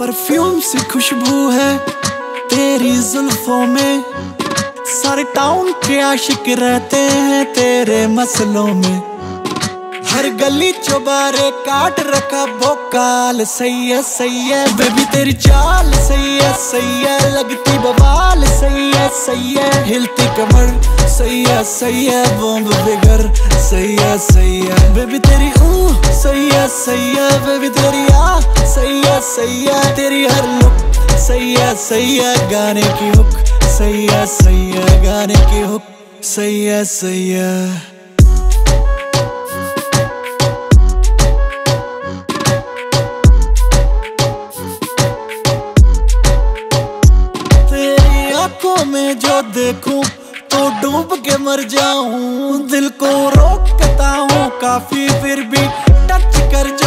Perfume सी खुशबू है तेरी जुल्फों में। सारे टाउन के आशिक रहते हैं तेरे मसलों में। हर गली चौबारे काट रखा बोकाल सही है सही है। बेबी तेरी चाल सही है सही है। लगती बवाल, सही है सही है। हिलती कमर, सही है सही है। बॉम्ब बिगर सही है सही है। बेबी तेरी ऊ, सही है सही है। बेबी तेरी आ सही है तेरी हर लुक। सही है गाने की हुक। सही है गाने की हुक। है आँखों में जो देखूँ तो डूब के मर जाऊँ। दिल को रोकता हूँ, काफ़ी फिर भी टच कर जाऊँ।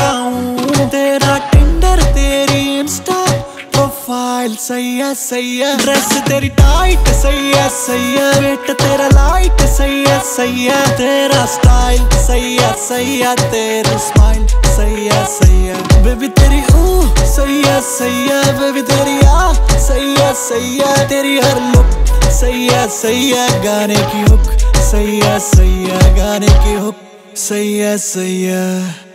प्रोफ़ाइल सही है सही है ड्रेस तेरी टाइट सही है सही है वेट तेरा लाइट सही है सही है तेरा स्टाइल सही है सही है तेरा स्माइल सही है सही है बेबी तेरी ऊ सही है सही है बेबी तेरी आ सही है सही है तेरी हर लुक सही है सही है गाने की हुक सही है सही है गाने की हुक सही है सही है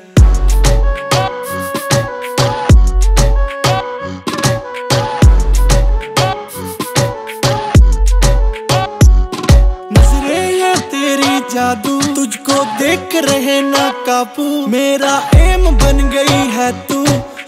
जादू। तुझको देख रहे ना काबू। मेरा एम बन गई है तू।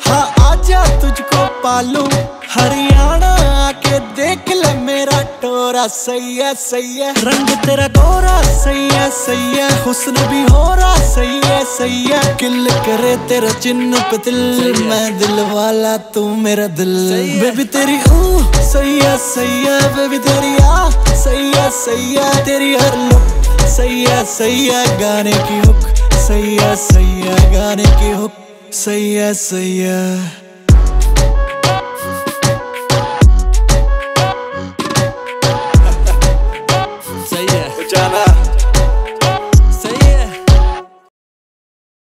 हाँ आजा तुझको पालू। हरियाणा आके देख ले मेरा टोरा। सही है सही है रंग तेरा गोरा सही है सही है हुस्न भी हो रहा सही है सही है किल करे तेरा चिन्ह पे दिल मैं दिल वाला तू मेरा दिल। बेबी तेरी ऊ सही है सही है बेबी तेरी आ सही है सही है तेरी हर सही है गाने की हुक सही है गाने की हुक सही है